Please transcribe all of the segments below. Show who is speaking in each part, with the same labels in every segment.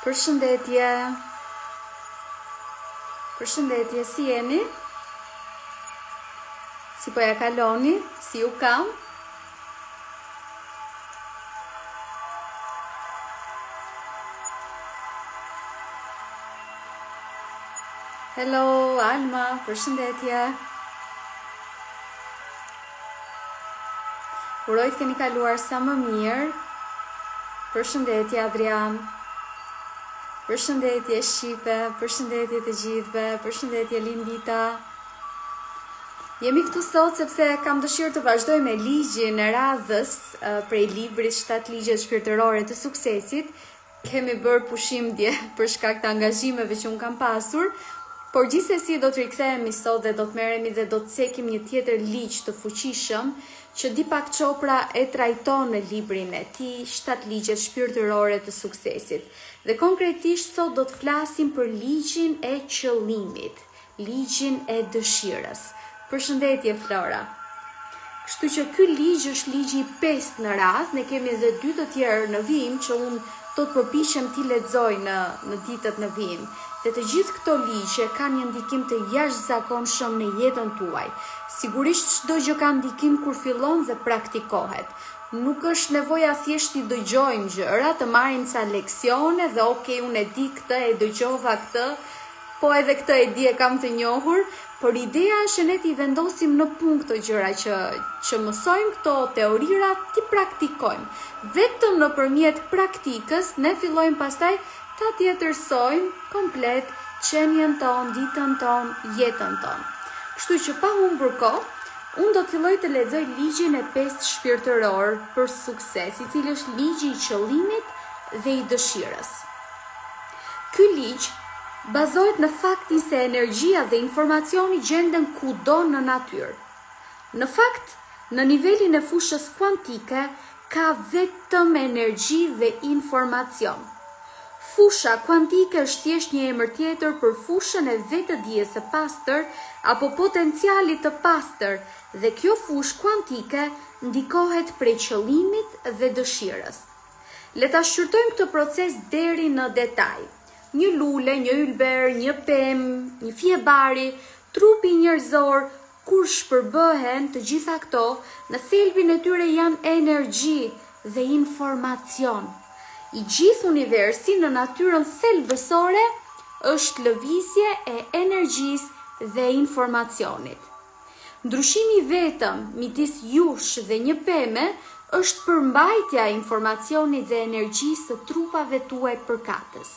Speaker 1: Përshëndetje. Përshëndetje, si jeni? Si po ja kaloni? Si ju kam? Hello, Alma, përshëndetje. Uroj të keni kaluar sa më mirë. Përshëndetje Adrian. Përshëndetje Shqipe, përshëndetje të gjithëve, përshëndetje Lindita. Jemi këtu sot sepse kam dëshirë të vazhdojmë me ligjin e radhës prej librit 7 ligjet shpirtërore të suksesit. Kemi bërë pushim dje për shkak të angazhimeve që unë kam pasur, por gjithsesi do të rikthehemi sot dhe do të merremi dhe do të cekim një tjetër ligj të fuqishëm, që Dipak Çopra e trajton në librin e tij 7 ligjet shpirtërore të suksesit. Dhe konkretisht sot do të flasim për ligjin e qëllimit. Ligjin e dëshirës. Përshëndetje Flora. Kështu që ky ligj është ligji i pestë në radhë, ne kemi edhe dy të tjerë në vijim që unë do të përpiqem t'i lexoj në në ditët në vijim. Dhe të gjithë këto ligje kanë një ndikim të jashtëzakonshëm në jetën tuaj. Sigurisht çdo gjë ka ndikim kur fillon dhe praktikohet. Nuk është nevoja thjesht t'i dëgjojmë gjëra, të marrim ca leksione dhe ok, unë e di këtë, e dëgjova këtë, Po edhe këtë e di e kam të njohur, por ideja është që ne t'i vendosim në punë këto gjëra që që mësojmë këto teorira t'i praktikojmë. Vetëm nëpërmjet praktikës ne fillojmë pastaj ta tjetërsojmë komplet qenien tonë, ditën tonë, jetën tonë. Kështu që pa humbur kohë, unë do të filloj të lexoj ligjin e pestë shpirtëror për sukses, i cili është ligji i qëllimit dhe i dëshirës. Ky ligj bazohet në faktin se energjia dhe informacioni gjenden kudo në natyrë. Në fakt, në nivelin e fushës kuantike ka vetëm energji dhe informacion. Fusha kuantike është thjesht një emër tjetër për fushën e vetëdijes së pastër apo potencialit të pastër dhe kjo fushë kuantike ndikohet prej qëllimit dhe dëshirës. Le ta shqyrtojmë këtë proces deri në detaj. Një lule, një ylber, një pemë, një fije bari, trupi njerëzor, kur shpërbëhen të gjitha këto, në thelbin e tyre janë energji dhe informacion. I gjithë universi në natyrën thelbësore është lëvizje e energjisë dhe informacionit. Ndryshimi i vetëm midis jush dhe një peme është përmbajtja e informacionit dhe energjisë së trupave tuaj përkatës.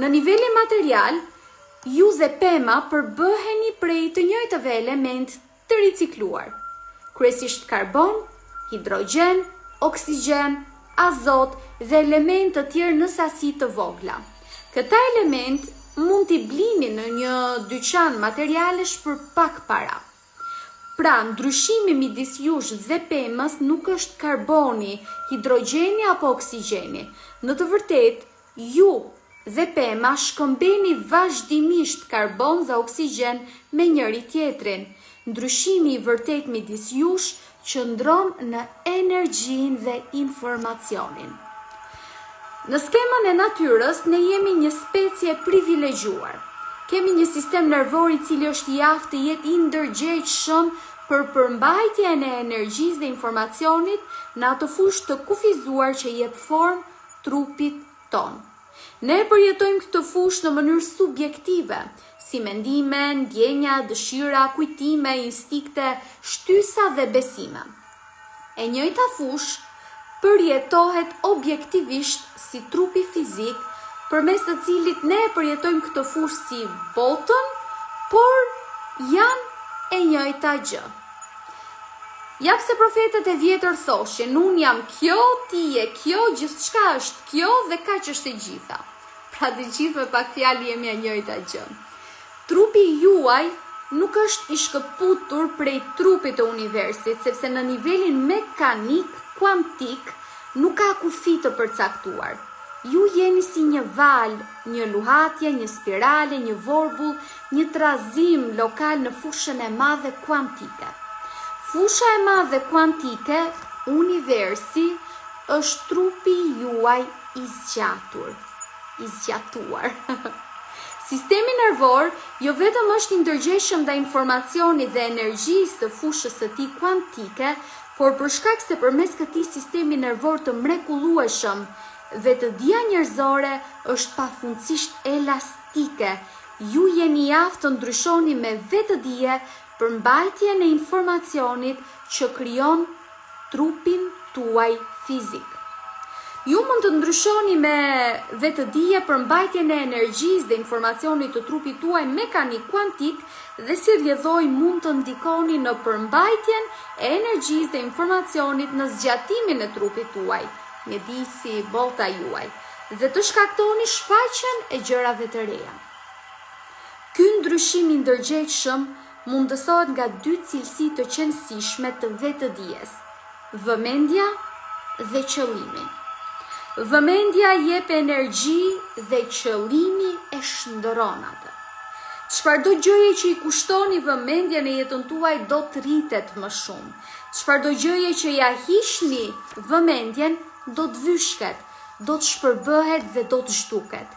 Speaker 1: Në nivelin material, ju dhe pema përbëheni prej të njëjtëve elementë të ricikluar, kryesisht karbon, hidrogjen, oksigjen azot dhe elementë të tjerë në sasi të vogla. Këta elementë mund t'i blini në një dyqan materialesh për pak para. Pra, ndryshimi midis jush dhe pemës nuk është karboni, hidrogjeni apo oksigjeni. Në të vërtetë, Ju dhe pema shkëmbeni vazhdimisht karbon dhe oksigjen me njëri-tjetrin. Ndryshimi i vërtetë midis jush qëndron në energjinë dhe informacionin. Në skemën e natyrës, ne jemi një specie e privilegjuar. Kemi një sistem nervor i cili është i aftë të jetë i ndërgjegjshëm për përmbajtjen e energjisë dhe informacionit në atë fushë të kufizuar që jep formë trupit tonë. Ne e përjetojmë këtë fushë në mënyrë subjektive, si mendime, ndjenja, dëshira, kujtime, instinkte, shtysa dhe besime. E njëjta fushë përjetohet objektivisht si trupi fizik, përmes të cilit ne e përjetojmë këtë fushë si botën, por janë e njëjta gjë. Ja pse profetët e vjetër thoshin, unë jam kjo, ti je kjo, gjithçka është kjo dhe kaq është e gjitha. Pra të gjithë me pak fjalë jemi e njëjta gjë. Trupi juaj nuk është i shkëputur prej trupit të universit, sepse në nivelin mekanik, kuantik, nuk ka kufi të përcaktuar. Ju jeni si një valë, një luhatje, një spirale, një vorbull, Një trazim lokal në fushën e madhe kuantike. Fusha e madhe kuantike, universi, është trupi juaj i zgjatur, i zgjatuar. Sistemi nervor jo vetëm është i ndërgjegjshëm ndaj informacionit dhe energjisë të fushës së tij kuantike, por për shkak se përmes këtij sistemi nervor të mrekullueshëm, vetëdija njerëzore është pafundësisht elastike. Ike, ju jeni të aftë të ndryshoni me vetëdije përmbajtjen e informacionit që krijon trupin tuaj fizik. Ju mund të ndryshoni me vetëdije përmbajtjen e energjisë dhe informacionit të trupit tuaj mekanik kuantik dhe si rrjedhojë mund të ndikoni në përmbajtjen e energjisë dhe informacionit në zgjatimin e trupit tuaj, mjedisi, bota juaj. dhe të shkaktoni shfaqjen e gjërave të reja. Ky ndryshim i ndërgjegjshëm mundësohet nga dy cilësi të qenësishme të vetëdijes, vëmendja dhe qëllimi. Vëmendja jep energji dhe qëllimi e shndërron atë. Çfarëdo gjëje që i kushtoni vëmendje në jetën tuaj do të rritet më shumë. Çfarëdo gjëje që ia hiqni vëmendjen do të vyshket. do të shpërbëhet dhe do të zhduket.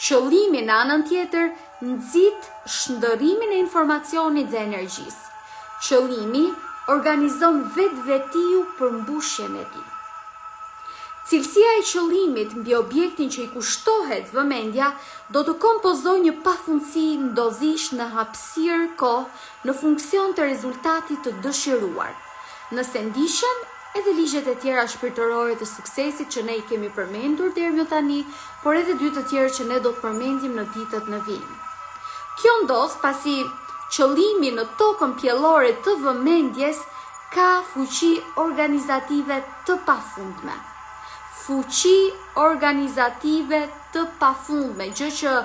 Speaker 1: Qëllimi, në anën tjetër, nxit shndërrimin e informacionit dhe energjisë. Qëllimi organizon vetvetiu përmbushjen e tij. Cilësia e qëllimit mbi objektin që i kushtohet vëmendja do të kompozojë një pafundësi ndodhish në hapësirë kohë në funksion të rezultatit të dëshiruar. Nëse ndiqen Edhe ligjet e tjera shpirtërore të suksesit që ne i kemi përmendur deri më tani, por edhe dy të tjerë që ne do të përmendim në ditët në vijim. Kjo ndodh pasi qëllimi në tokën pjellore të vëmendjes ka fuqi organizative të pafundme. Fuqi organizative të pafundme, gjë që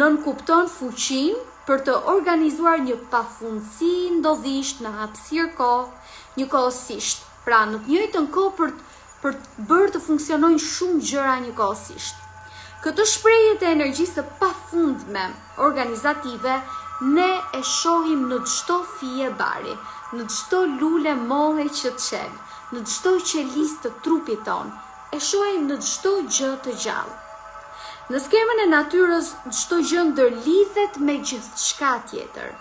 Speaker 1: nënkupton fuqinë për të organizuar një pafundësi ndodhish në hapësirë kohë njëkohësisht. Pra, në të njëjtën kohë për të bërë të funksionojnë shumë gjëra njëkohësisht. Këtë shprehje të energjisë së pafundme organizative ne e shohim në çdo fije bari, në çdo lule molle që çel, në çdo qelizë të trupit tonë, e shohim në çdo gjë të gjallë. Në skemën e natyrës çdo gjë ndërlidhet me gjithçka tjetër.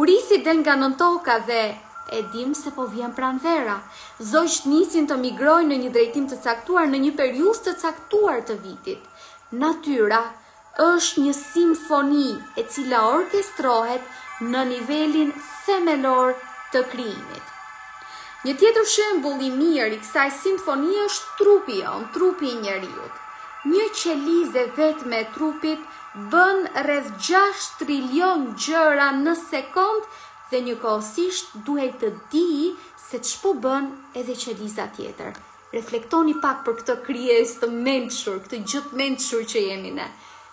Speaker 1: Urithi del nga nëntoka dhe e dimë se po vjen pranvera. Zogjtë nisin të migrojnë në një drejtim të caktuar në një periudhë të caktuar të vitit. Natyra është një simfoni e cila orkestrohet në nivelin themelor të krijimit. Një tjetër shembull i mirë i kësaj simfonie është trupi jonë, trupi i njeriut. Një qelizë e vetme e trupit bën rreth gjashtë trilion gjëra në sekondë dhe njëkohësisht duhet të dijë se ç'po bën edhe qeliza tjetër. Reflektoni pak për këtë krijesë të mençur, këtë gjë të mençur që jemi ne.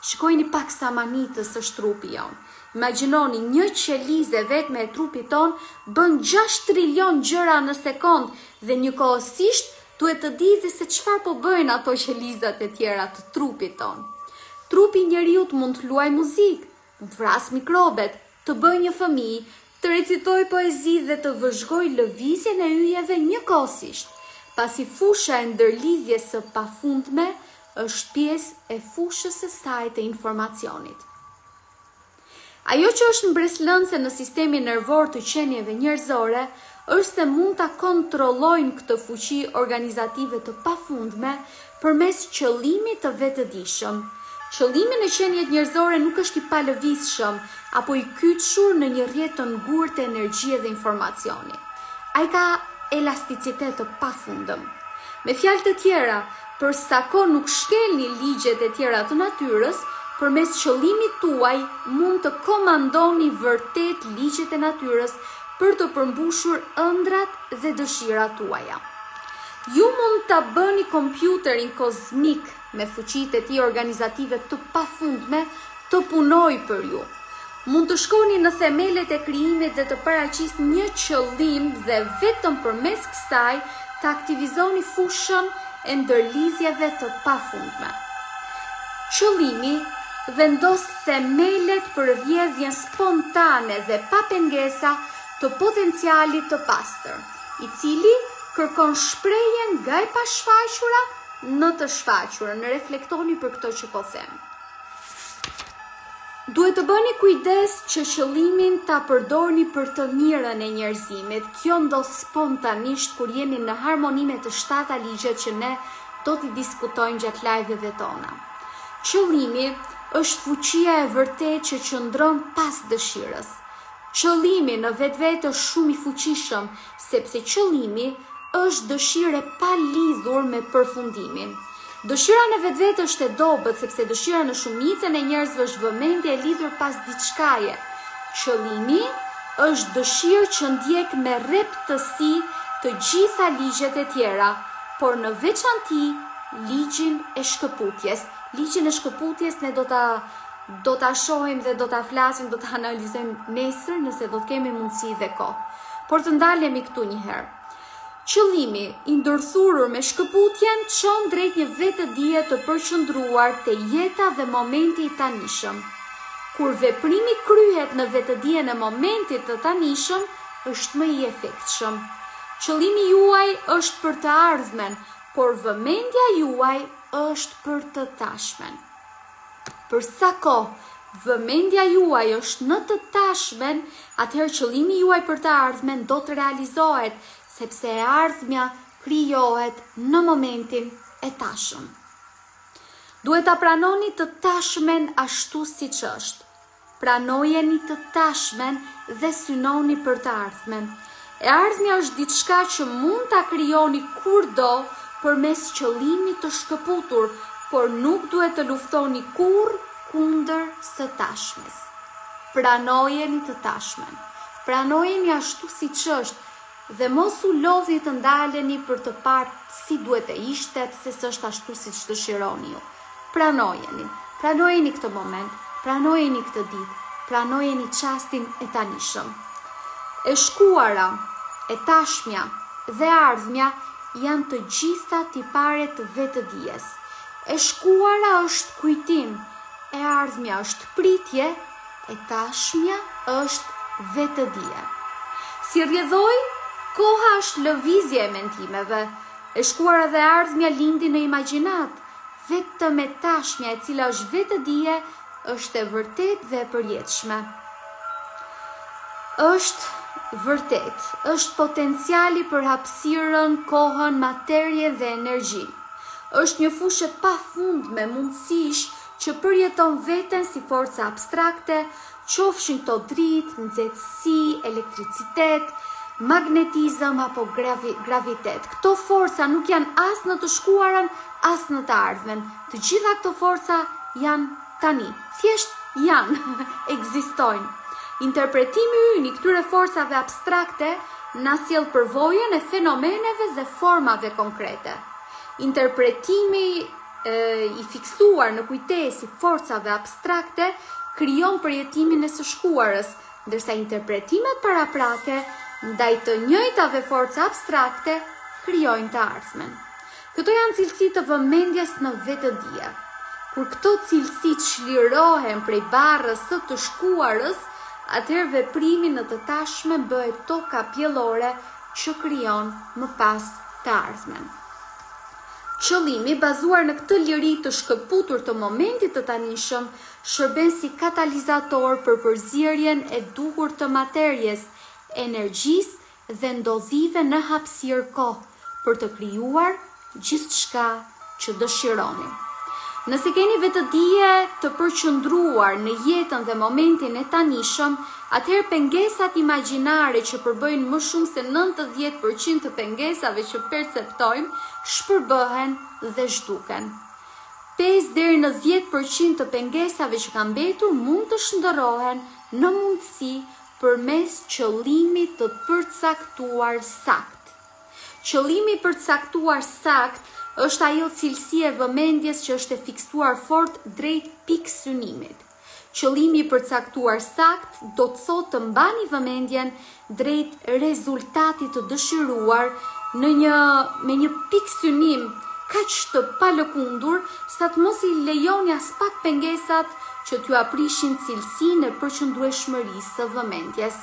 Speaker 1: Shikojeni pak sa mahnitës është trupi jonë. Imagjinoni një qelizë e vetme e trupit tonë bën 6 trilion gjëra në sekondë dhe njëkohësisht duhet të dijë dhe se çfarë po bëjnë ato qelizat e tjera të trupit tonë. Trupi i njeriut mund të luajë muzikë, të vrasë mikrobet, të bëjë një fëmijë, të recitojë poezi dhe të vëzhgojë lëvizjen e yjeve njëkohësisht, pasi fusha e ndërlidhjes së pafundme është pjesë e fushës së saj të informacionit. Ajo që është mbresëlënëse në sistemin nervor të qenieve njerëzore është se mund ta kontrollojnë këtë fuqi organizative të pafundme përmes qëllimit të vetëdijshëm. Qëllimi në qeniet njerëzore nuk është i palëvizshëm apo i kyçur në një rrjet të ngurtë energjie dhe informacioni. Ai ka elasticitet të pafundëm. Me fjalë të tjera, Për sa kohë nuk shkelni ligjet e tjera të natyrës, përmes qëllimit tuaj mund të komandoni vërtet ligjet e natyrës për të përmbushur ëndrrat dhe dëshirat tuaja. Ju mund ta bëni kompjuterin kozmik me fuqitë e tij organizative të pafundme të punojë për ju. Mund të shkoni në themelet e krijimit dhe të paraqisni një qëllim dhe vetëm përmes kësaj të aktivizoni fushën e ndërlidhjeve të pafundme. Qëllimi vendos themelet për rrjedhjen spontane dhe pa pengesa të potencialit të pastër, i cili kërkon shprehjen nga e pashfaqura në të shfaqurën. Reflektoni për këto që po them. Duhet të bëni kujdes që qëllimin ta përdorni për të mirën e njerëzimit. Kjo ndodh spontanisht kur jemi në harmoni me të shtata ligjet që ne do t'i diskutojmë gjatë live-eve tona. Qëllimi është fuqia e vërtetë që qëndron pas dëshirës. Qëllimi në vetvete është shumë i fuqishëm sepse qëllimi është dëshirë e palidhur me përfundimin. Dëshira në vetvete është e dobët, sepse dëshira në shumicën e njerëzve është vëmendje e lidhur pas diçkaje. Qëllimi është dëshirë që ndjek me rreptësi të gjitha ligjet e tjera, por në veçanti ligjin e shkëputjes. Ligjin e shkëputjes ne do ta Do ta shohim dhe do ta flasim, do ta analizojmë nesër nëse do të kemi mundësi dhe kohë. Por të ndalemi këtu një herë. Qëllimi i ndërthurur me shkëputjen çon drejt një vetëdije të përqendruar te jeta dhe momenti i tanishëm. Kur veprimi kryhet në vetëdijen e momentit të tanishëm, është më i efektshëm. Qëllimi juaj është për të ardhmen, por vëmendja juaj është për të tashmen. Për sa kohë vëmendja juaj është në të tashmen, atëherë qëllimi juaj për të ardhmen do të realizohet, sepse e ardhmja krijohet në momentin e tashëm. Duhet ta pranoni të tashmen ashtu siç është. Pranojeni të tashmen dhe synoni për të ardhmen. E ardhmja është diçka që mund ta krijoni kurdo përmes qëllimit të shkëputur, por nuk duhet të luftoni kurrë kundër së tashmes. Pranojeni të tashmen. Pranojeni ashtu siç është dhe mos u lodhni të ndaleni për të parë si duhet të ishte, pse s'është ashtu siç dëshironi ju. Pranojeni, pranojeni këtë moment, pranojeni këtë ditë, pranojeni çastin e tanishëm. E shkuara, e tashmja dhe e ardhmja janë të gjitha tipare të vetëdijes. E shkuara është kujtim, e ardhmja është pritje, e tashmja është vetëdije. Si rrjedhojë, koha është lëvizje e mendimeve, e shkuara dhe e ardhmja lindin në imagjinatë, Vetëm e tashmja e cila është vetëdije është e vërtetë dhe e përjetshme. Është vërtet, është potenciali për hapësirën, kohën, materien dhe energjinë. Është një fushë e pafundme mundësish që përjeton veten si forca abstrakte, qofshin këto dritë, nxehtësi, elektricitet, magnetizëm apo gravitet. Këto forca nuk janë as në të shkuarën, as në të ardhmen. Të gjitha këto forca janë tani. Thjesht janë, ekzistojnë. Interpretimi ynë i këtyre forcave abstrakte na sjell përvojën e fenomeneve dhe formave konkrete. Interpretimi i fiksuar në kujtesë i forcave abstrakte krijon përjetimin e së shkuarës, ndërsa interpretimet paraprake ndaj të njëjtave forca abstrakte krijojnë të ardhmen. Këto janë cilësi të vëmendjes në vetëdije. Kur këto cilësi çlirohen prej barrës së të shkuarës, atëherë veprimi në të tashme bëhet toka pjellore që krijon më pas të ardhmen. Qëllimi, bazuar në këtë liri të shkëputur të momentit të tanishëm, shërben si katalizator për përzierjen e duhur të materies, energjisë dhe ndodhive në hapësirë-kohë, për të krijuar gjithçka që dëshironi. Nëse keni vetëdije të përqendruar në jetën dhe momentin e tanishëm, atëherë pengesat imagjinare që përbëjnë më shumë se nëntëdhjetë për qind të pengesave që perceptojmë, shpërbëhen dhe zhduken. Pesë deri në dhjetë për qind të pengesave që kanë mbetur mund të shndërrohen në mundësi përmes qëllimit të përcaktuar saktë. Qëllimi i përcaktuar saktë është ajo cilësi e vëmendjes që është e fiksuar fort drejt pikësynimit. Qëllimi i përcaktuar saktë do të thotë të mbani vëmendjen drejt rezultatit të dëshiruar në një me një pikësynim kaq të palëkundur sa të mos i lejoni aspak pengesat që t'jua prishin cilësinë e përqëndrueshmërisë së vëmendjes.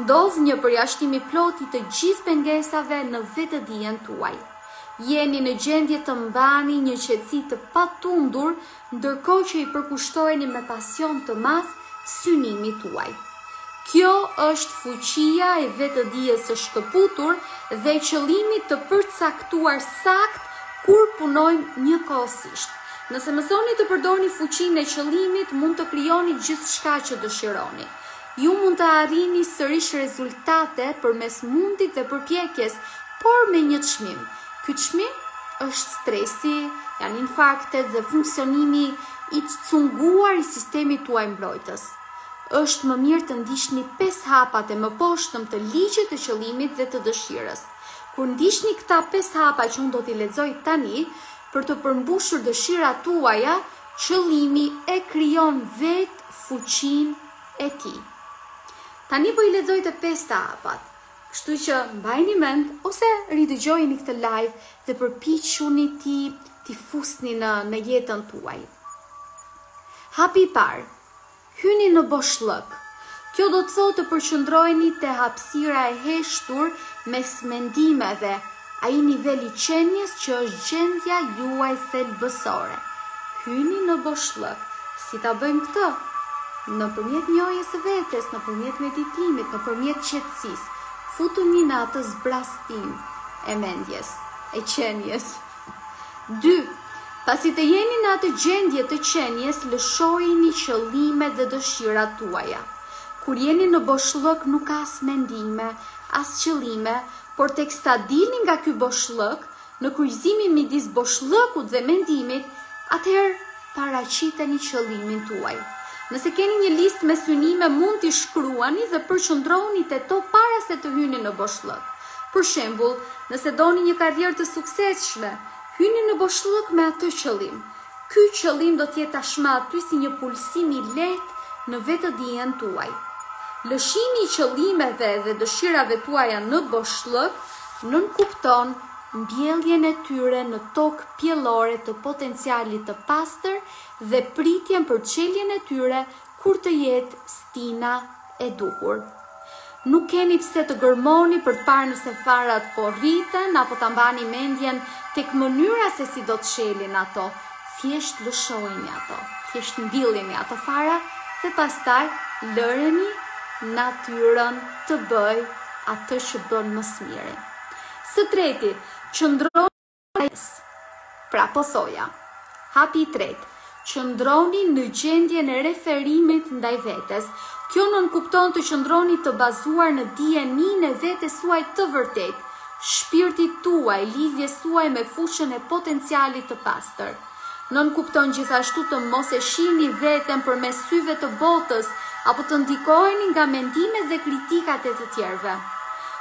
Speaker 1: Ndodh një përjashtim i plotë i të gjithë pengesave në vetëdijen tuaj. Jeni në gjendje të mbani një qetësi të patundur ndërkohë që i përkushtoheni me pasion të madh synimit tuaj. Kjo është fuqia e vetëdijes së shkëputur dhe qëllimit të përcaktuar saktë kur punojmë njëkohësisht. Nëse mësoni të përdorni fuqinë e qëllimit, mund të krijoni gjithçka që dëshironi. Ju mund të arrini sërish rezultate përmes mundit dhe përpjekjes, por me një çmim. Ky çmim është stresi, janë infarktet dhe funksionimi i cunguar i sistemit tuaj mbrojtës. Është më mirë të ndiqni pesë hapat e mëposhtëm të ligjit të qëllimit dhe të dëshirës. Kur ndiqni këta pesë hapa që unë do t'i lexoj tani, për të përmbushur dëshirat tuaja, qëllimi e krijon vetë fuqinë e tij. Tani po i lexoj të pestë hapat, kështu që mbajni mend ose ridëgjojeni këtë live dhe përpiquni t'i t'i fusni në në jetën tuaj. Hapi i parë. Hyni në boshllëk. Kjo do të thotë të përqendroheni te hapësira e heshtur mes mendimeve, Ai nivel i qenies që është gjendja juaj thelbësore. Hyni në boshllëk. Si ta bëjmë këtë? Nëpërmjet njohjes së vetes, nëpërmjet meditimit, nëpërmjet qetësisë. Futuni në atë zbrastinë e mendjes, e qenies. 2. Pasi të jeni në atë gjendje të qenies, lëshojini qëllimet dhe dëshirat tuaja. Kur jeni në boshllëk nuk ka as mendime, as qëllime, Por teksa dilni nga ky boshllëk, në kryqëzimin midis boshllëkut dhe mendimit, atëherë paraqiteni qëllimin tuaj. Nëse keni një listë me synime, mund t'i shkruani dhe përqëndrohuni te to para se të hyni në boshllëk. Për shembull, nëse doni një karrierë të suksesshme, Hyni në boshllëk me atë qëllim. Ky qëllim do të jetë tashmë aty si një pulsim i lehtë në vetëdijen tuaj. Lëshimi i qëllimeve dhe dëshirave tuaja në boshllëk nënkupton mbjelljen e tyre në tokë pjellore të potencialit të pastër dhe pritjen për çeljen e tyre Kur të jetë stina e duhur. Nuk keni pse të gërmoni për të parë nëse farat po rriten apo ta mbani mendjen tek mënyra se si do të çelin ato. Thjesht lëshojini ato, thjesht mbillini ato fara dhe pastaj lëreni natyrën të bëjë atë që bën më së miri. Së treti, qëndroni Pra po thoja, hapi i tretë, qëndroni në gjendjen e referimit ndaj vetes. Kjo nënkupton të qëndroni të bazuar në dijeninë e vetes suaj të vërtetë, shpirtit tuaj, lidhjes suaj me fushën e potencialit të pastër. Nënkupton gjithashtu të mos e shihni veten përmes syve të botës apo të ndikoheni nga mendimet dhe kritikat e të tjerëve.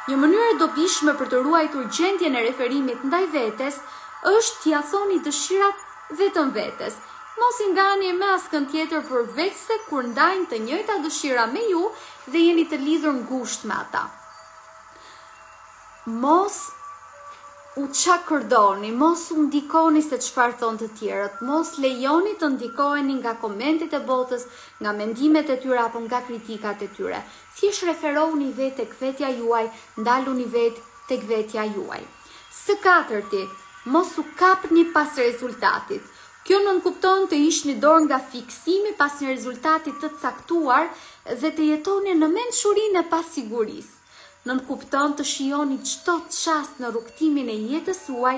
Speaker 1: Një mënyrë e dobishme për të ruajtur gjendjen e referimit ndaj vetes është t'ia thoni dëshirat vetëm vetes. Mos i ndani me askënd tjetër përveçse kur ndajnë të njëjtat dëshira me ju dhe jeni të lidhur ngushtë me ata. Mos u çakërdoni, mos u ndikoni se çfarë thonë të tjerët, mos lejoni të ndikoheni nga komentet e botës, nga mendimet e tyre apo nga kritikat e tyre. Thjesht referohuni vetë tek vetja juaj, ndaluni vetë tek vetja juaj. Së katërti, mos u kapni pas rezultatit. Kjo nënkupton të hiqni dorë nga fiksimi pas një rezultati të caktuar dhe të jetoni në mençurinë e pasigurisë. Nënkupton të shijoni çdo çast në rrugëtimin e jetës suaj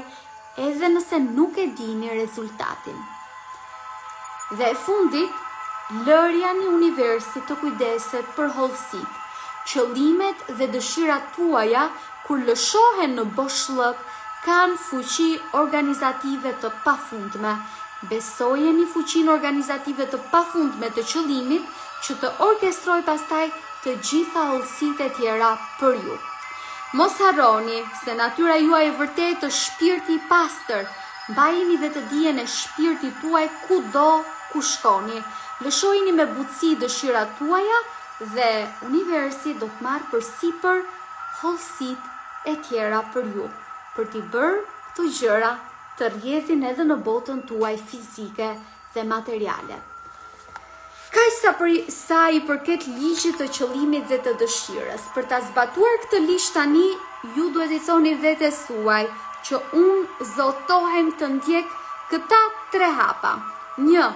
Speaker 1: edhe nëse nuk e dini rezultatin. Dhe e fundit, lërjani universit të kujdeset për hollësitë. Qëllimet dhe dëshirat tuaja kur lëshohen në boshllëk kanë fuqi organizative të pafundme. Besojeni fuqinë organizative të pafundme të qëllimit që të orkestrojë pastaj të gjitha hollësitë e tjera për ju. Mos harroni se natyra juaj e vërtetë është shpirti i pastër. Mbajeni vetëdijen e shpirtit tuaj kudo ku shkoni. Lëshojini me butësi dëshirat tuaja dhe universi do të marrë përsipër hollësitë e tjera për ju, për t'i bërë këto gjëra të rrjedhin edhe në botën tuaj fizike. dhe materiale. Kaq sa për sa i përket ligjit të qëllimit dhe të dëshirës, për ta zbatuar këtë ligj tani ju duhet t'i thoni vetes suaj që unë zotohem të ndjek këta tre hapa. Një,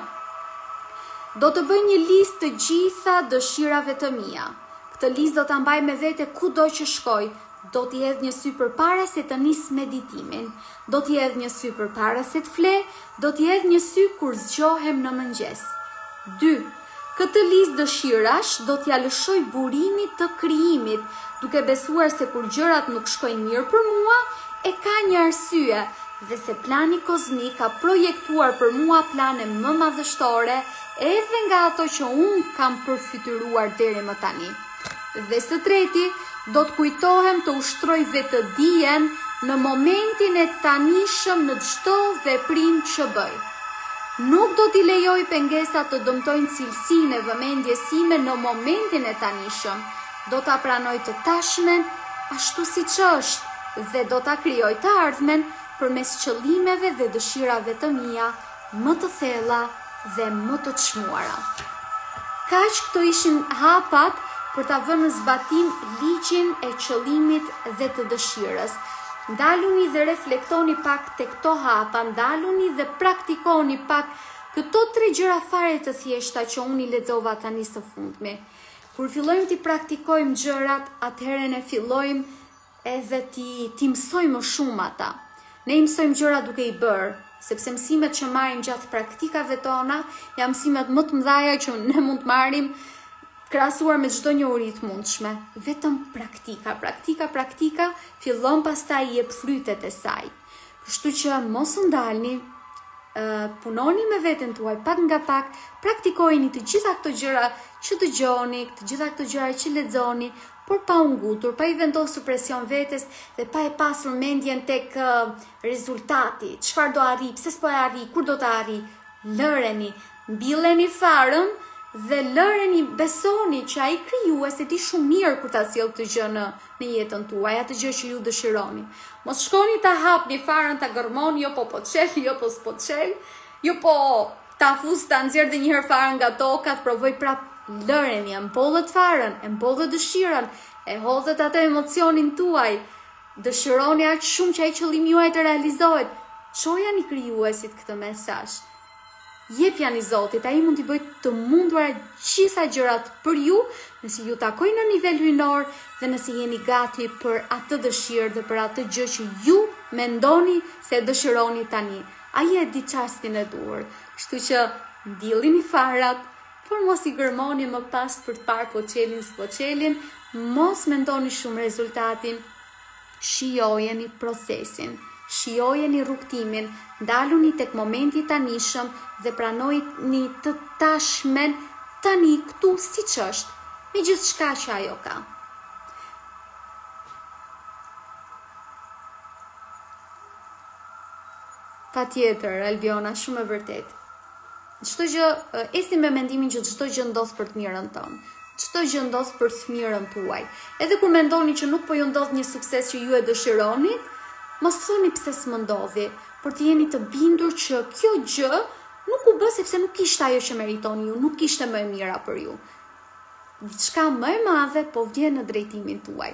Speaker 1: do të bëj një listë të gjitha dëshirave të mia. Këtë listë do ta mbaj me vete kudo që shkoj, Do t'i hedh një sy përpara se të nis meditimin. Do t'i hedh një sy përpara se të fle, do t'i hedh një sy kur zgjohem në mëngjes. Dy, këtë listë dëshirash do t'ia lëshoj burimit të krijimit, duke besuar se kur gjërat nuk shkojnë mirë për mua, e ka një arsye dhe se plani kozmik ka projektuar për mua plane më madhështore edhe nga ato që unë kam përfytyruar deri më tani. Dhe së treti, do të kujtohem të ushtroj vetëdijen në momentin e tanishëm në çdo veprim që bëj. Nuk do t'i lejoj pengesat të dëmtojnë cilësinë e vëmendjes sime në momentin e tanishëm. Do ta pranoj të tashmen ashtu siç është dhe do ta krijoj të ardhmen përmes qëllimeve dhe dëshirave të mia. më të thella dhe më të çmuara. Kaq këto ishin hapat për ta vënë në zbatim ligjin e qëllimit dhe të dëshirës. Ndaluni dhe reflektoni pak tek këto hapa, ndaluni dhe praktikoni pak këto tre gjëra fare të thjeshta që unë i lexova tani së fundmi. Kur fillojmë t'i praktikojmë gjërat, atëherë ne fillojmë edhe t'i mësojmë më shumë ata. Ne i mësojmë gjërat duke i bërë, sepse mësimet që marrim gjatë praktikave tona janë mësimet më të mdhaja që ne mund të marrim krahasuar me çdo njohuri të mundshme. Vetëm praktika, praktika, praktika fillon pastaj i jep frytet e saj. Kështu që mos u ndalni, punoni me veten tuaj pak nga pak, praktikojini të gjitha këto gjëra që dëgjoni, të gjitha këto gjëra që lexoni, por pa u ngutur, pa i vendosur presion vetes dhe pa e pasur mendjen tek rezultati, çfarë do arri, pse s'po e arri, kur do ta arri. Lëreni, mbilleni farën dhe lëreni besoni që ai krijues e di shumë mirë kur ta sjellë këtë gjë në jetën tuaj, atë gjë që ju dëshironi. Mos shkoni ta hapni farën, ta gërmoni, jo po po çel, jo po s'po çel, jo po Ta fus ta nxjerr dhe njëherë farën nga toka, të provoj pra lëreni, e mbollët farën, e mbollët dëshirën, e hodhët atë emocionin tuaj, dëshironi aq shumë që ai qëllimi juaj të realizohet, çojani Krijuesit këtë mesazh, jepjani Zotit, ai mund t'i bëjë të mundura gjitha gjërat për ju, nëse ju takon në nivel hyjnor dhe nëse jeni gati për atë dëshirë dhe për atë gjë që ju mendoni se e dëshironi tani. Ai e di çastin e duhur, kështu që mbillini farat, por mos i gërmoni më pas për të parë po çelin s'po çelin, mos mendoni shumë rezultatin, shijojeni procesin, shijojeni rrugëtimin, ndaluni tek momenti i tanishëm dhe pranojeni të tashmen tani këtu siç është, me gjithçka që ajo ka. Patjetër, Albiona, shumë e vërtetë. Çdo gjë ecni me mendimin që çdo gjë ndodh për të mirën tonë. Çdo gjë ndodh për të mirën tuaj. Edhe kur mendoni që nuk po ju ndodh një sukses që ju e dëshironi, mos thoni pse s'më ndodhi, por të jeni të bindur që kjo gjë nuk u bë sepse nuk ishte ajo që meritoni ju, nuk ishte më e mira për ju. Diçka më e madhe po vjen në drejtimin tuaj.